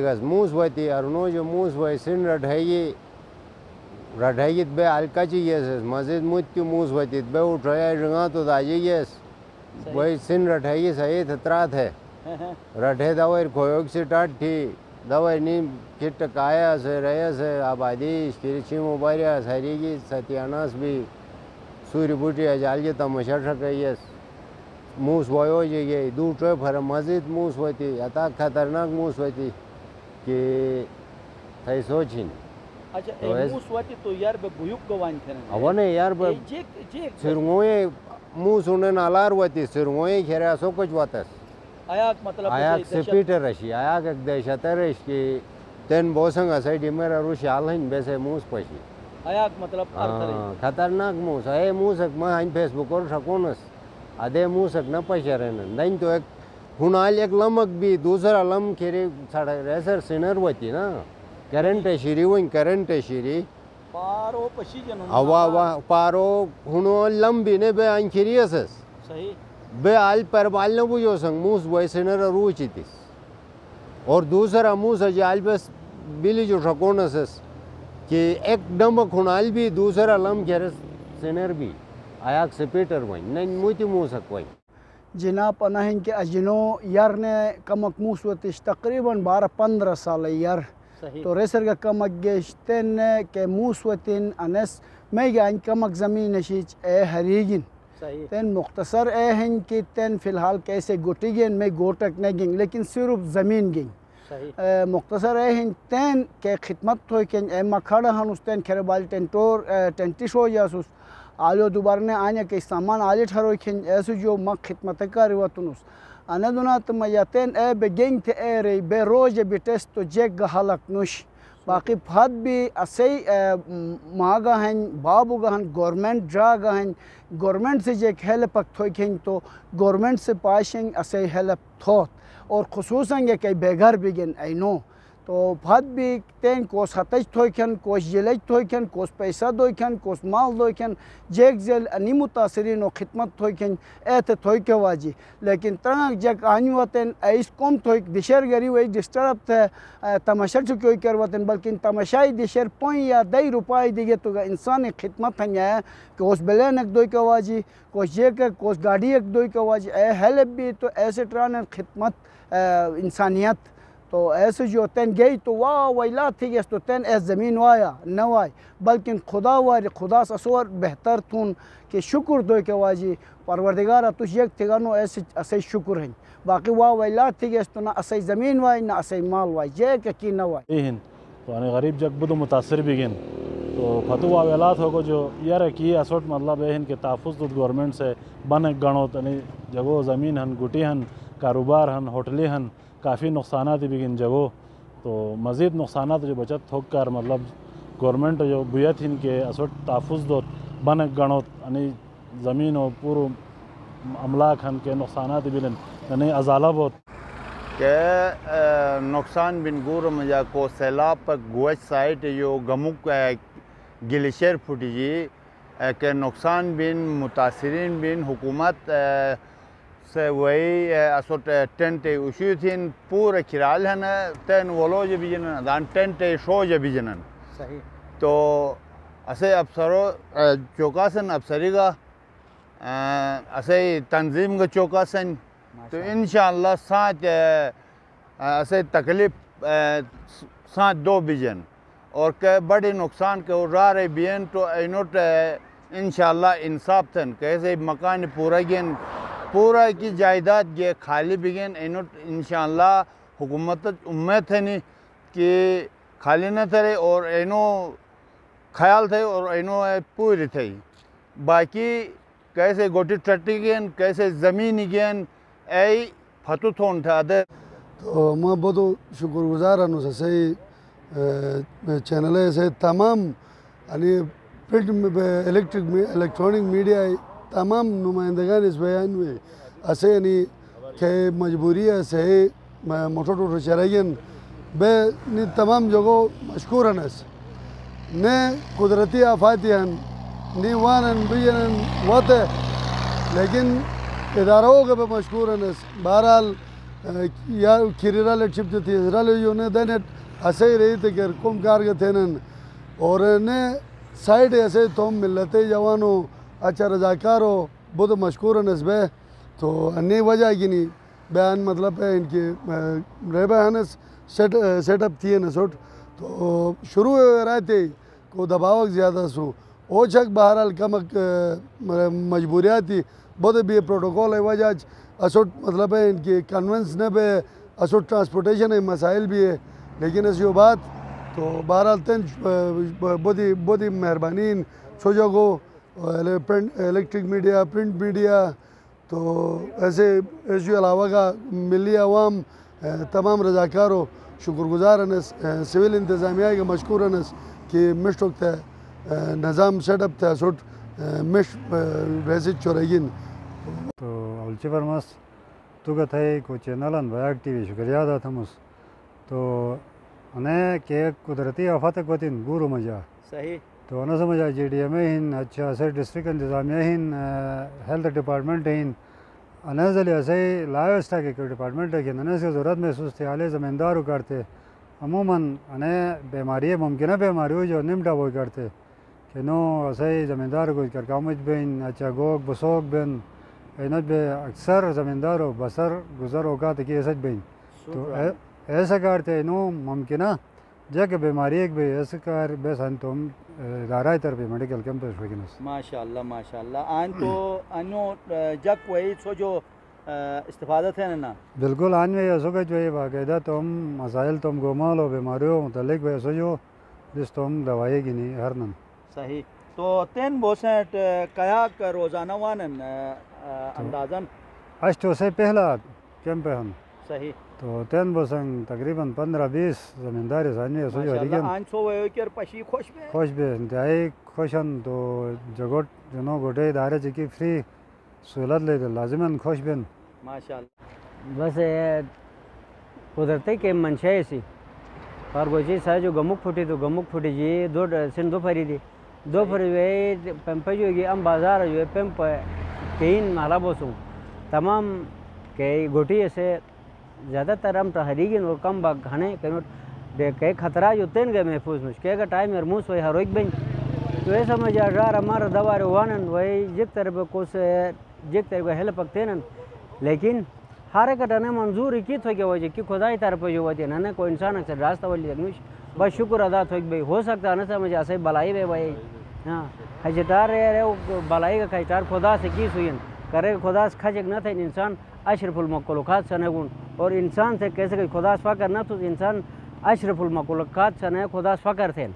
Rodriguez موز وتی Arnojo موز وای سن رډهی رډهی به الکاچی یس مزید مت موز وتی به اٹھایا جگہ تو داجی یس وای سن رډهی صحیح ترات ہے۔ رٹھے دور کویوگ سے ٹاٹ تھی دور نیم کٹ کایا سے ریا سے آبادی شکرچی مباریا ساری کی ستیاناس بھی۔ سوری بوٹی اجال کی تماشا ٹھکیس موس وایو جی گئی دو ٹوے پھر مزید موس ہوتی اتا خطرناک موس ہوتی کہ تھئی سوچین اچھا تو اے ایس- موس واتی تو یار به بویوک گوان تھن اونے یار ب جیک موس انن الار ہوتی سرگوئے کھریا سو کچھ واتس۔ آیا مطلب آیا جیسے دہشت- سپیٹر رشی آیا کہ دہشت رش کی تن بوسنگ اسے ڈیمر روش آلہن بیسے موس پشی۔ آیا مطلب ہاں، خطرناک موس۔ اے موسک ما ہن فیس بک اور شکونس۔ ادے موسک نہ پشرن دین تو ایک ہنال ایک لمک بھی دوسرا لم کھیری سڑا ریسر سینر وتی نا۔ کرنٹ شیری وین کرنٹ شیری۔ پارو پشی جنو اوا وا پارو ہنو لم بھی نے بے انکھری اسس صحیح۔ بے آل پر بال نہ بوجو سنگ موس بوئے سینر روچی تیس۔ اور دوسرا موس اجال بس بلی جو شکونس کہ ایک ڈمک ہنال بھی دوسرا لم کھیرس سینر بھی۔ آیاک سپیٹر وین نین موتی موسک وین جناب پناہن کے اجنو یار نے کمک موسوتش تقریباً بارہ پندرہ سال یار۔ تو ریسر کا کمک گیشتن کے موسوتن انس میں گان کمک زمین نشیچ اے ہریگن تین مختصر اے ہن کہ تین فی الحال کیسے گوٹی گین میں گوٹک نہیں گیں لیکن صرف زمین اے مختصر اے ہن تین کے خدمت ہوئی کن اے مکھڑا ہن اس تین کھر بال ٹینٹور ٹینٹش ہو جاسوس آلیو دوبارہ نے آنے کے سامان آلی ٹھروئی کن ایسو جو مک خدمت کاری وطنوس انا دونا تم یا تین اے بے گینگ تے اے ری بے روز بے ٹیسٹ تو جیگ گا حلق نوش۔ باقی پھاد بھی اسی ماں گا بابو گا گورنمنٹ جا گا ہن گورنمنٹ سے جیک ہیلپ پک تھوئی کھیں تو گورنمنٹ سے پاشنگ اسی ہیلپ تھوت۔ اور خصوصاً یہ کہ بے گھر بگن اے نو۔ تو پھاد بھی تین کوس ہتج تھوئی کوس جلج تھوئی کوس پیسہ دوئی کوس مال دوئی جیک زیل انی متاثرین و خدمت تھوئی ایت تھوئی واجی۔ لیکن ترنگ جیک آنی وطن ایس کم تھوئی دشر گری وی ڈسٹرب تھے تماشا چکی کر وطن بلکہ تماشائی دشر پوئن یا دئی روپائی دیگے تو انسان خدمت ہن یا کہ اس بلین ایک دوئی کے واجی، کوس جیک، کوس گاڑی ایک دوئی کے واجی۔ اے ہیلپ بھی تو ایسے ٹران خدمت انسانیت۔ تو ایسے جو تین گئی تو واہ، ویلا تھی گیس تو تین ایس زمین وایا، نہ وای بلکہ خدا واری خدا سسور بہتر تھون کہ شکر دوئی کے واجی پروردگارا تو یک تھی گانو ایسے، اسے شکر ہیں باقی واہ، ویلا تھی گیس تو نہ اسے زمین وائی، نہ اسے مال وائی۔ جے کہ کی نہ وائی۔ ایہن تو یعنی غریب جگ بدو متاثر بھی گن تو فتو واویلات ہوگو جو یار کی اسوٹ مطلب ایہن کے تحفظ دود گورنمنٹ سے بن گنو تنی یعنی جگو زمین ہن، گٹی ہن، کاروبار ہن ہوٹلی ہن۔ کافی نقصانات بھی گن جگو۔ تو مزید نقصانات جو بچت ہوگ کر مطلب گورنمنٹ جو بیت ہن کے اسوٹ تحفظ دو، بن گنو یعنی زمین و پورو املاک ہن کے نقصانات بھی لن یعنی ازالہ بہت کہ نقصان بن گور مجا کو سیلاب پر گوچ سائٹ جو گمک گلیشیر پھوٹی جی کہ نقصان بن، متاثرین بن، حکومت سے وہی اسوٹ ٹینٹ اشو تھین پورا کرال ہن تین ولو جب جنن دان ٹینٹ شو جب جنن۔ صحیح۔ تو اسے افسرو چوکاسن افسری گا اسے تنظیم گا چوکاسن تو انشاءاللہ سات اسے تکلیف سات دو بیجن اور کہ بڑے نقصان کے را رہے بین تو اینوٹ انشاءاللہ انصاف تھن۔ کیسے مکان پورا گین پورا کی جائیداد یہ خالی بگین اینوٹ انشاءاللہ حکومت امید تھے نہیں کہ خالی نہ تھے اور اینو خیال تھے اور اینو پوری تھے۔ باقی کیسے گوٹی ٹٹی گین کیسے زمینی گین ای فتو تھون تھا دے تو ما بدو شکر گزار ہنو سے چینل سے تمام یعنی پرنٹ الیکٹرک الیکٹرانک میڈیا تمام نمایندگان اسبیان وی اسه یعنی که مجبوری اسه موتور رو چراین به نی تمام جگو مشکورن است نه قدرتی آفاتی هن نی وانن بیانن واته لیکن اداروں کے پہ مشکور ہیں۔ بہرحال یا کریرا لٹ شپ جو تھی اسرا لے جو نے دین ایسے ہی رہی تھی کہ کم کار کے تھے۔ اور نے سائڈ ایسے تم ملتے جوانوں اچھا رضاکارو بہت مشکور نسبے تو انی وجہ کی نہیں۔ بیان مطلب ہے ان کی رہبہ ہنس سیٹ سیٹ اپ تھی نسوٹ تو شروع رہتے کو دباؤ زیادہ سو۔ او چک بہرحال کمک مجبوریاتی بہت بھی پروٹوکول ہے، وجہ اسوٹ مطلب ہے ان کی کنونس نے بے اسوٹ ٹرانسپورٹیشن ہے، مسائل بھی ہے۔ لیکن اس بات تو بہرحال تین بہت ہی بہت ہی مہربانی سوجو کو۔ الیکٹرک میڈیا پرنٹ میڈیا تو ایسے اس کے علاوہ کا ملی عوام تمام رضاکاروں شکر گزار انس سول انتظامیہ کا مشکور انس کہ مش وقت ہے نظام سیٹ اپ تھا سوٹ مش ویسے چورگین تو اولچی فرماس تو کا تھے کو چینل ان بیاک ٹی وی شکریہ ادا تھمس تو انہیں کہ قدرتی آفات کو تین گورو مجا۔ صحیح۔ تو انہیں سمجھا جی ڈی ایم ہن اچھا سے ڈسٹرکٹ انتظامیہ ہن ہیلتھ ڈپارٹمنٹ ہن۔ ذلی ایسے لائیو اسٹاک کے ڈپارٹمنٹ ہے کہ انہیں سے ضرورت محسوس تھی حالے زمیندار کرتے عموماً انہیں بیماری ممکنہ بیماری ہو جو نمٹا وہ کرتے کہ نو ایسے زمیندار کو کر کامج بین اچھا گوگ بسوگ بین اینت بے اکثر زمیندارو بسر گزر اوقات کی ایسٹ بین تو ایسا کرتے نو ممکنہ جا کہ بیماری ایک بھی ایسا کار بے سن تم ادارہ طرف میڈیکل کیمپس وگنس ماشاء اللہ ماشاء اللہ آن تو انو جگ وہی سو جو استفادہ تھے نا بالکل آن میں کہ جو ہے باقاعدہ تم مسائل تم گمال ہو بیماریوں متعلق ایسو جو جس تم دوائی گنی ہر نن۔ صحیح۔ تو تین بوسنٹ کیا روزانہ وانن اندازن اشتو سے پہلا کیمپ ہم۔ صحیح۔ تو تین بسنگ تقریباً پندرہ بیس زمیندار سانی ایسو جو ماشاء ہریگن اللہ آن سو وہی کر پشی خوش بے۔ خوش بھی انتہائی خوشن تو جگوٹ جنو گوٹے ادارے چکی فری سہولت لے لازماً خوش بین۔ ماشاء اللہ بس قدرتی کے منشا سی۔ اور گوچی سا جو گمک پھوٹی تو گمک پھوٹی جی دو سن دو پھری دی۔ دو پھری جو ہے پمپ جو ہے ام بازار جو ہے پمپ تین مالا بوسوں۔ تمام کہ گوٹی سے زیادہ تر ہم تحریگن اور کم باغ کھانے کہ خطرہ جو تین گئے محفوظ مش کہ ٹائم ارموس ہوئی ہر ایک بین تو ایسا مجھے اجار ہمارا دوار وانن وہی جک طرف کو سے جک طرف ہیلپ پکتینن لیکن ہر ایک نے منظور کی تھو کہ وجہ کہ خدای طرف جو ہوتی ہے نہ کوئی انسان اکثر راستہ والی تکنوش بس شکر ادا تھو بھائی ہو سکتا ہے نا سمجھ ایسے بلائی بے بھائی ہاں خجٹار رہے رہے بلائی کا خجٹار خدا سے کی سوئن کرے خدا سے کھجک نہ تھے انسان اشرف المخلوقات سے نگون اور انسان سے کیسے کہ خدا سے فکر نہ تو انسان اشرف المخلوقات سے نہ خدا سے فکر تھے۔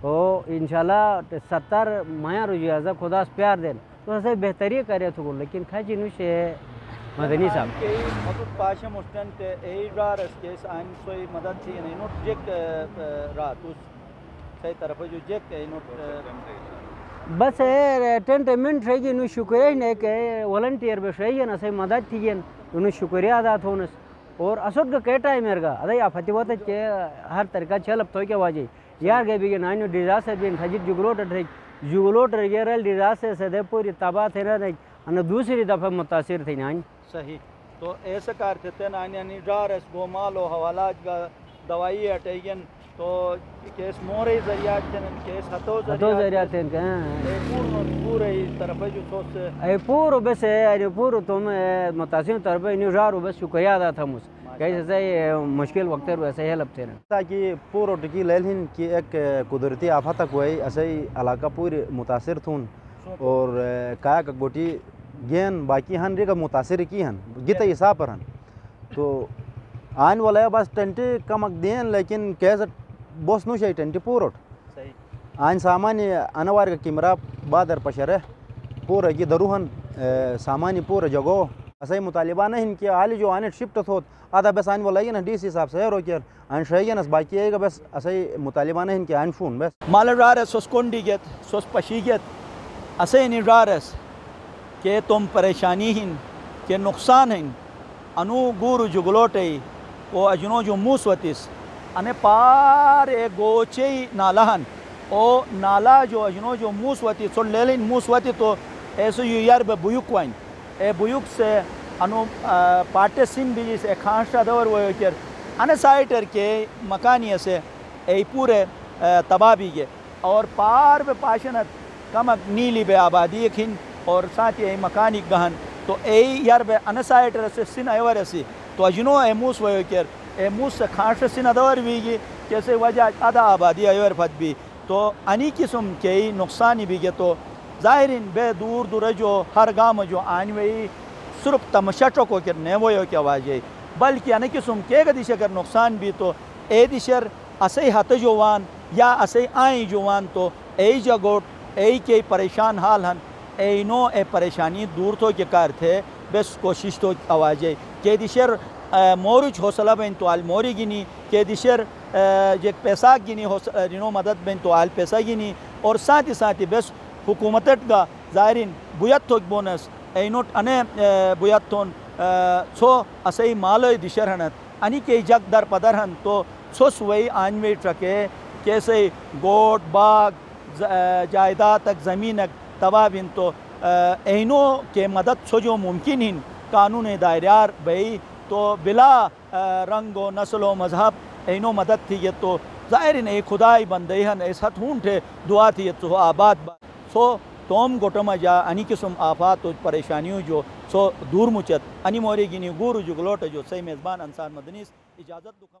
تو انشاءاللہ ستر مایا رجوع خدا سے پیار دین۔ تو ایسے بہتری کرے تو لیکن کھجی نوش مدنی صاحب۔ مدد پاشا مستن تے ای رار اس کے آن سوئی مدد تھی نہیں نوٹ جیک رات، اس صحیح طرف جو جیک ہے نوٹ بس ٹینٹ منٹ رہی نو شکریہ نے کہ والنٹیئر بے رہی نا سے مدد تھی نو شکریہ ادا تھونس اور اسود کا کیٹا ہے میرے کا ادھر آفتی ہوتا ہے کہ ہر طریقہ چل تو کیا واجی۔ یار گئے بھی نائنو ڈیزاسٹر بھی خجید جگلوٹ رہی جگلوٹ رہی ریل ڈیزاسٹر سے دے پوری تباہ تھے نا انہوں دوسری دفعہ متاثر تھی نائن صحیح۔ تو ایسا کرتے تھے نا یعنی ڈار اس گومال و حوالات کا دوائی اٹیگن تو کیس مورے ذریعہ چنن کیس ہتو ہتو ذریعہ تھے پورو پورے طرف جو سوچ سے۔ اے پورو بس ہے پورو تم متاثر طرف انہوں رارو بس شکریہ ادا تھا مجھ کیسے سے مشکل وقت ویسے ہیلپ تھے۔ نا تاکہ پورو ٹکی لیلہن کی ایک قدرتی آفات کوئی ایسے علاقہ پوری متاثر تھون۔ اور کایا ککبوٹی گین باقی ہن ریگا متاثر کی ہن گیتا حساب پر ہن۔ تو آن والا ہے بس ٹنٹی کمک دین لیکن کیسے بوس نو شای ٹنٹی پوروٹ آن سامانی انوار کا کمرہ بادر پشرے پورا یہ دروہن سامانی پورا جگو اسے مطالبہ نہیں کہ حالی جو آنے شفٹ تھوت۔ آدھا بس آن والا ہے ڈی سی صاحب سے روکیر آن شاہی نس باقی ہے بس۔ اسے مطالبہ نہیں کہ آن شون بس۔ مال رارس سوس کونڈی گیت؟ سوس پشی گیت۔ اسے نی رارس کہ تم پریشانی ہن کہ نقصان ہن۔ انو گور جگلوٹے او اجنو جو موس وتیس انے پار اے گوچے نالہن او نالا جو اجنو جو موس وتی سو لیلین موس وتی تو ایسو یو یار بے بیوک وائن۔ اے بیوک سے انو پاٹے سن بھی جیسے کھانشا دور وہ کر۔ ان سائٹر کے مکانی سے ای پورے تباہ بھی گئے اور پار بے پاشنت کمک نیلی بے آبادی کھن اور ساتھ ای مکانی گہن۔ تو ای یار بے ان سائٹر سے سن ایور سی تو اجنو اے موس وہ کر اے سے بھی گی کیسے وجہ آدھا آبادی ایور پھت بھی تو انی قسم کے نقصانی بھی گئے تو ظاہرین بے دور دور جو ہر گام جو آنوئی صرف تمشٹو کو کر نیوو کیا واجہ بلکہ انی قسم کے گا دیشہ کر نقصان بھی، تو اے دیشر اسے ہت جوان یا اسے آئیں جوان تو اے جگوٹ اے کے پریشان حال ہن۔ اے نو اے پریشانی دور تو کے کار تھے، بس کوشش تو آوازے کہ دیشر مورج حوصلہ بین تو آل موری گنی کہ دیشر جیک پیسہ گنی رینو مدد بین تو آل پیسہ گنی اور ساتھ ہی ساتھ ہی بس حکومتت گا ظاہرین بویت تھوک بونس، اینوٹ انے بویت تھون چھو اسے مالوی دیشر ہنت۔ انی کے جگ در پدر ہن تو چھو سوئی آنوی ٹرکے کیسے گوٹ باغ جائیداد تک زمینک تباہ بن تو اینو کے مدد چھو جو ممکن ہن، قانون دائریار بھئی تو بلا رنگ و نسل و مذہب اینو مدد تھی یہ تو ظاہر اے خدای بندے ہن ایس ہتھ تھے دعا تھی یہ تو آباد با۔ سو توم گوٹما جا، انی قسم آفات و پریشانیوں جو، سو دور مچت، انی موری گینی گورو جو گلوٹ جو، سی میزبان انسان مدنیس، اجازت دکھا